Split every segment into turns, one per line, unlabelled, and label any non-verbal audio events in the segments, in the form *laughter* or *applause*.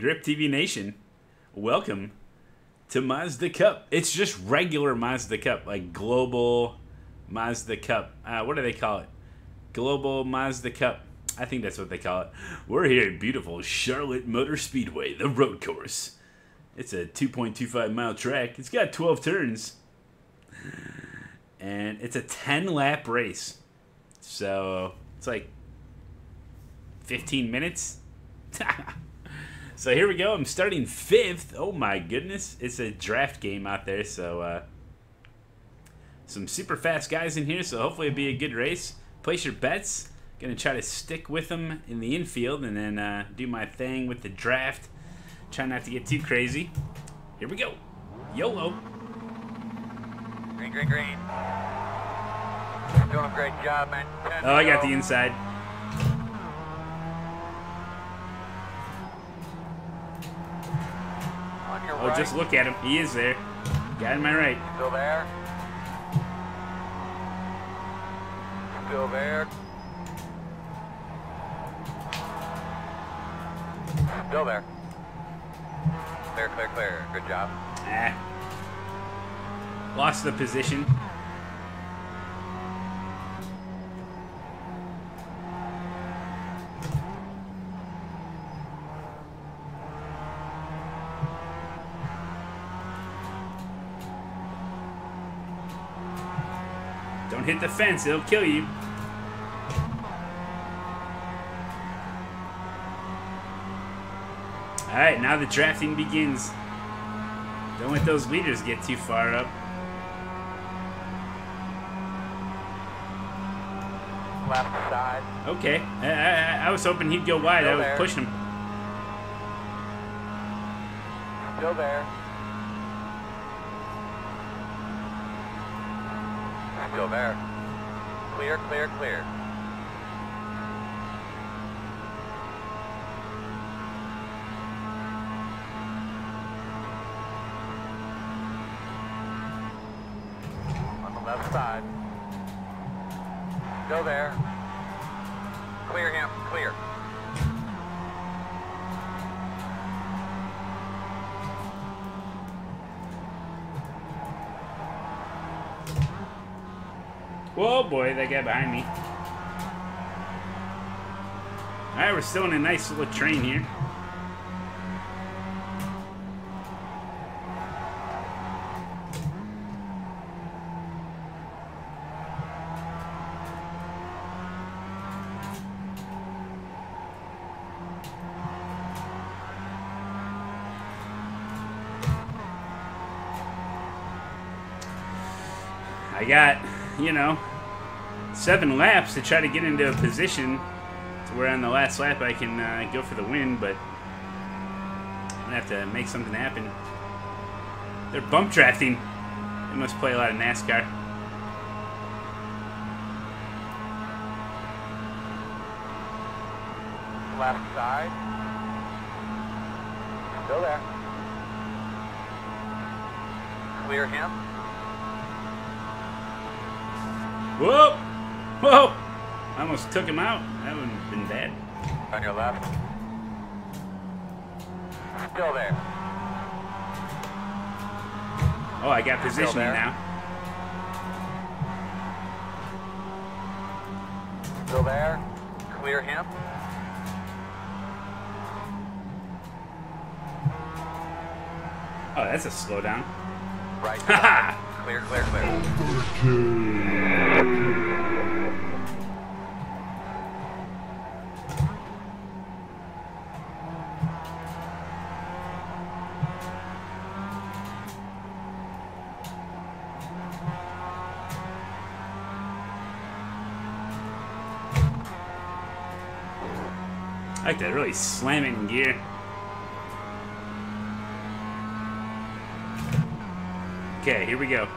GripTV Nation, welcome to Mazda Cup. It's just regular Mazda Cup, like global Mazda Cup. Uh, what do they call it? Global Mazda Cup. I think that's what they call it. We're here at beautiful Charlotte Motor Speedway, the road course. It's a 2.25 mile track. It's got 12 turns. And it's a 10 lap race. So it's like 15 minutes. *laughs* so here we go. I'm starting fifth. Oh my goodness. It's a draft game out there. So uh, some super fast guys in here. So hopefully it'll be a good race. Place your bets. Gonna try to stick with them in the infield and then uh, do my thing with the draft. Try not to get too crazy. Here we go. YOLO.
Green, green, green. Doing a great job, man. Ten
Oh, I got the inside.
On your right.
just look at him. He is there. Got him my right.
Still there. Still there. Still there. Clear, clear, clear. Good job.
Ah. Lost the position. Hit the fence, it'll kill you. Alright, now the drafting begins. Don't let those leaders get too far up.
Left side.
Okay, I, I, I was hoping he'd go wide. I was
there.
pushing him.
Still there. Still there. Clear, clear, clear. On the left side. Go there. Clear him,
Whoa, boy, that guy behind me. Alright, we're still in a nice little train here. I got, you know, seven laps to try to get into a position to where on the last lap I can uh, go for the win, but I'm gonna have to make something happen. They're bump drafting. They must play a lot of NASCAR.
Left side. Still there. Clear him.
Whoa! Whoa! I almost took him out. That would have been bad.
On your left. Still there.
Oh, I got positioning now.
Still there. Clear him.
Oh, that's a slowdown.
Right
Ha *laughs* ha!
Clear, clear, clear.
I like to really slam it in gear. Okay, here we go.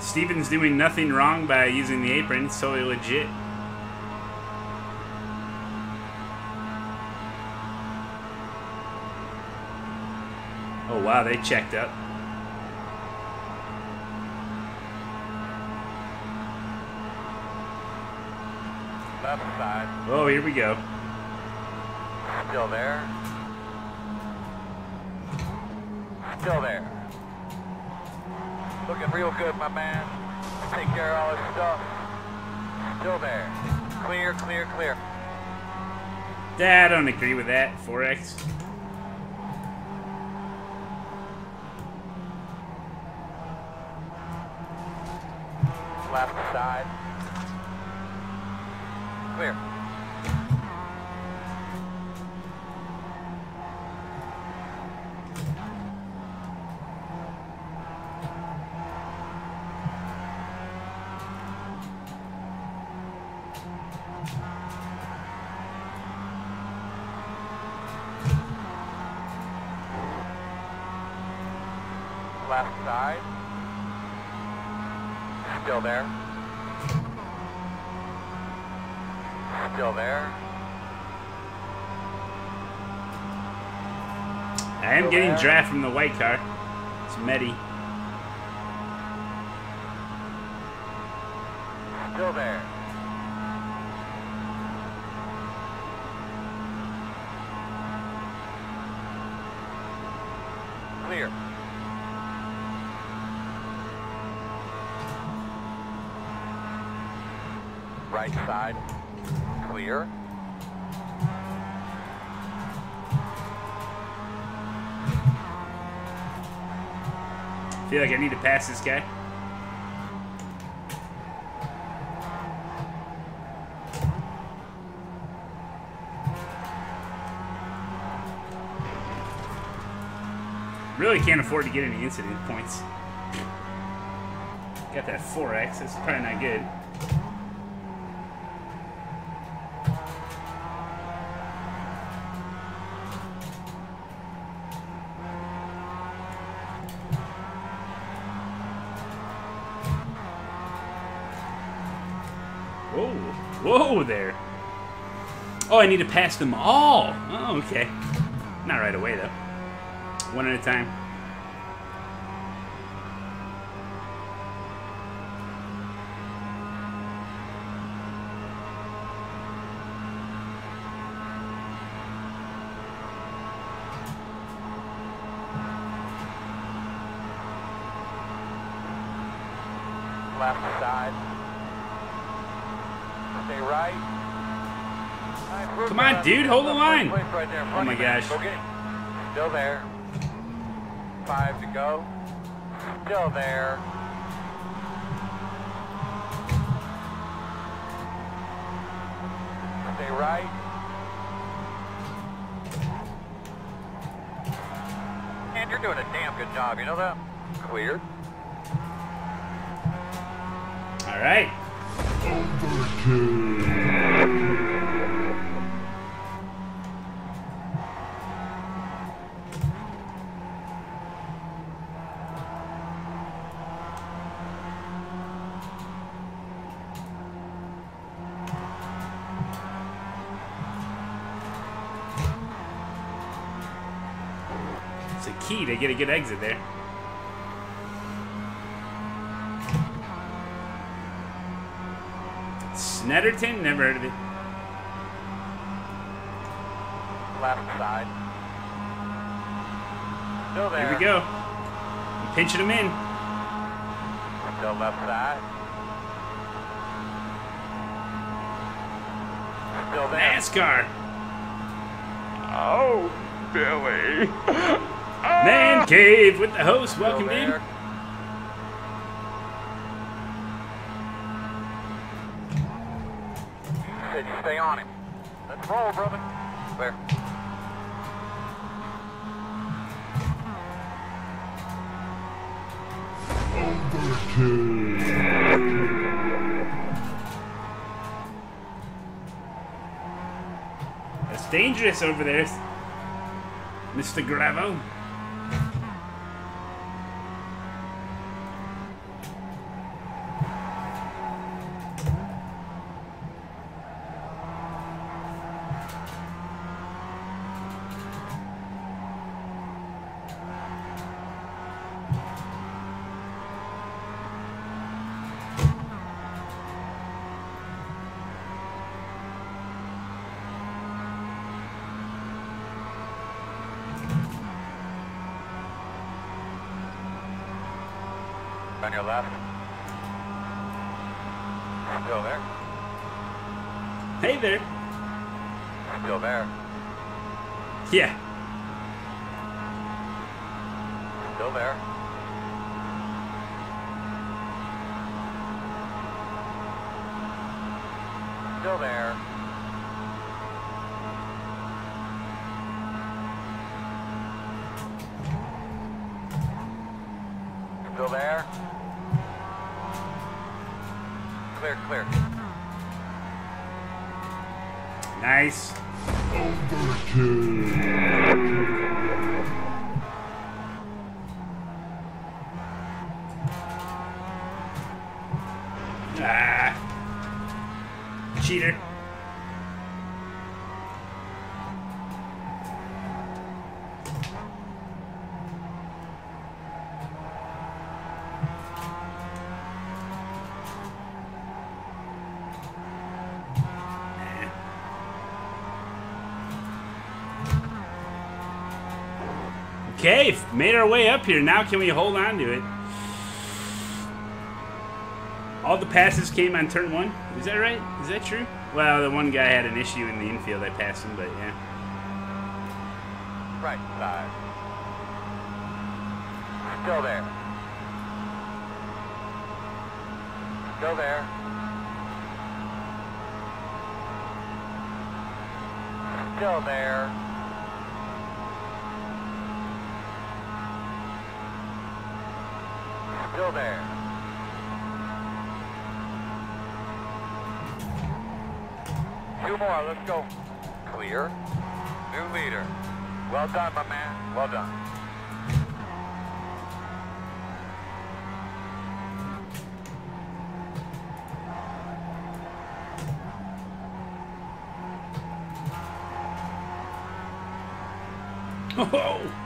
Steven's doing nothing wrong by using the apron. Totally legit. Oh wow, they checked up.
Left left side.
Oh, here we go.
Still there. Still there. Looking real good, my man. Take care of all his stuff. Still there. Clear, clear, clear.
Dad, I don't agree with that. 4X.
Left side. Clear. Left
I am getting draft from the white car. It's Medi.
Still there.
Feel like I need to pass this guy. Really can't afford to get any incident points. Got that 4x, that's probably not good. Whoa, whoa there. Oh, I need to pass them all. Oh, okay. Not right away, though. One at a time.
Left side. Stay right.
Come on, dude, hold the line.
right there
Oh my
of you, man.
gosh.
Go get it. Still there. Five to go. Still there. Stay right. And you're doing a damn good job, you know that? Clear.
All right. It's a key to get a good exit there. Snetterton? Never heard of it.
Left side. Still there.
Here we go. I'm pinching him in.
Still left side. Still there.
NASCAR.
Oh, Billy.
Man ah. Cave with the host.
Still
Welcome in.
Stay on him. Let's roll, brother. Where?
It's dangerous over there, Mr. Gravo.
On your left. Still there.
Hey there.
Still there.
Yeah.
Still there. Still there. Still there. Clear.
Nice. Ah. Cheater. Our way up here. Now can we hold on to it? All the passes came on turn one. Is that right? Is that true? Well, the one guy had an issue in the infield. I passed him, but yeah.
Right side. Still there. Still there. Still there. Still there. Two more, let's go. Clear. New leader. Well done, my man. Well done. *laughs*
Oh!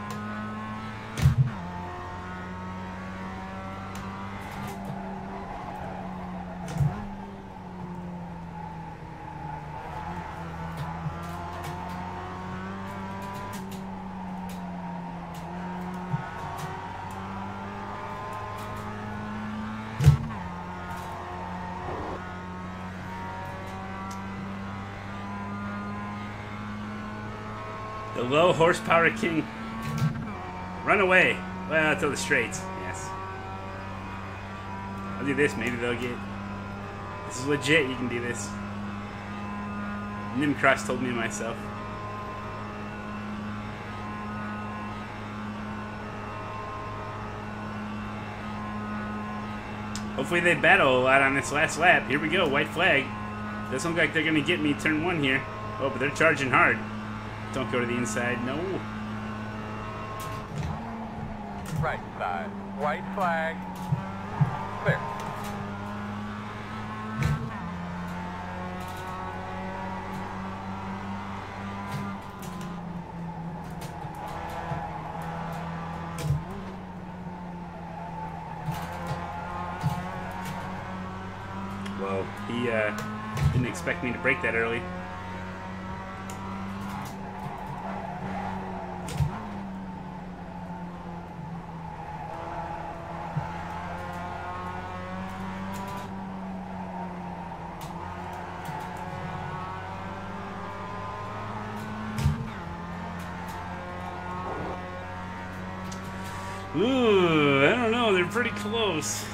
The low horsepower king. Run away. Well, to the straights. Yes. I'll do this. Maybe they'll get. This is legit. You can do this. Nimcross told me myself. Hopefully they battle a lot on this last lap. Here we go. White flag. Doesn't look like they're going to get me turn one here. Oh, but they're charging hard. Don't go to the inside. No.
Right side. White flag. Clear.
Well, he uh, didn't expect me to break that early.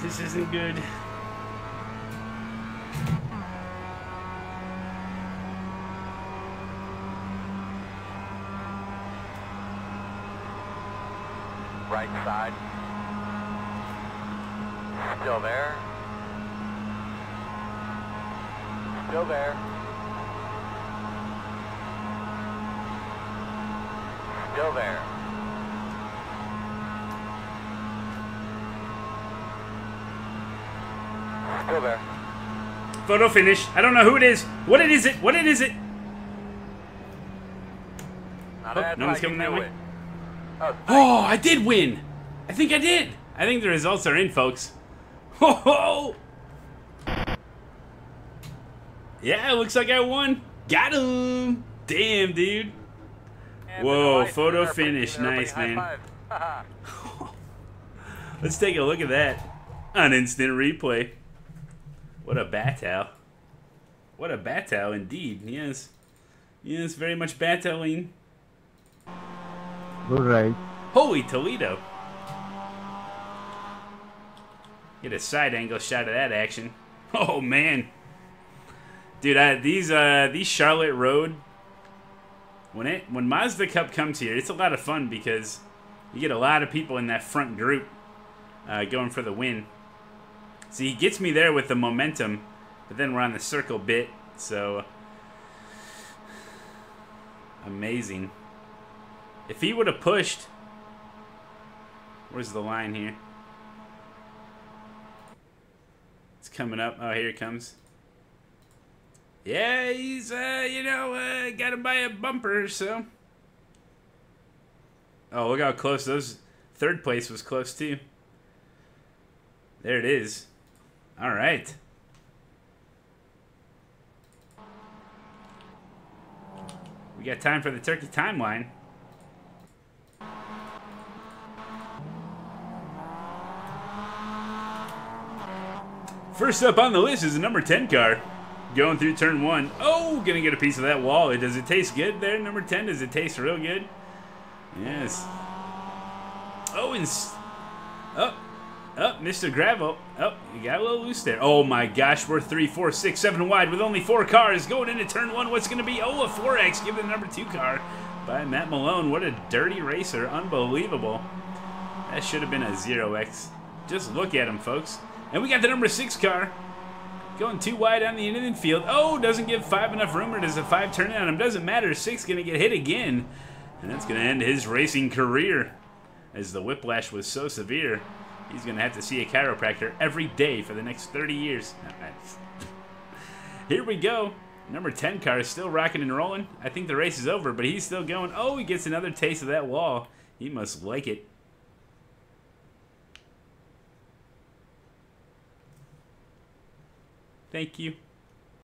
This isn't good.
Right side. Still there. Still there. Still there. Still there.
Photo finish. I don't know who it is. What it is it? What it is it?
Not
Oh, no one's coming that way?
Oh,
Oh, I did win. I think I did. I think the results are in, folks. *laughs* Ho ho! Yeah, looks like I won. Got him. Damn, dude.
and
Whoa, photo finish. Nice, man. *laughs* *laughs* Let's take a look at that. on instant replay. What a battle. What a battle indeed. Yes. Yes, very much battling.
All right.
Holy Toledo. Get a side angle shot of that action. *laughs* Oh man. Dude, I, these uh these Charlotte Road when it when Mazda Cup comes here, it's a lot of fun because you get a lot of people in that front group uh, going for the win. See, he gets me there with the momentum, but then we're on the circle bit, so amazing. If he would have pushed, where's the line here? It's coming up. Oh, here it comes. Yeah, he's, uh, you know, uh, got him by a bumper, so. Oh, look how close those. Third place was close, too. There it is. All right. We got time for the turkey timeline. First up on the list is the number 10 car. Going through turn one. Oh, gonna get a piece of that wall. Does it taste good there, number 10? Does it taste real good? Yes. Oh, and... Oh, oh, Mr. Gravel. Oh, you got a little loose there. Oh my gosh, we're three, four, six, seven wide with only four cars going into turn one. What's gonna be? Oh, a 4X. Give it the number two car by Matt Malone. What a dirty racer. Unbelievable. That should have been a 0X. Just look at him, folks. And we got the number six car. Going too wide on the end of the field. Oh, doesn't give five enough room, or does a five turn on him? Doesn't matter. Six going to get hit again. And that's going to end his racing career. As the whiplash was so severe, he's going to have to see a chiropractor every day for the next 30 years. Here we go. Number 10 car is still rocking and rolling. I think the race is over, but he's still going. Oh, he gets another taste of that wall. He must like it. Thank you.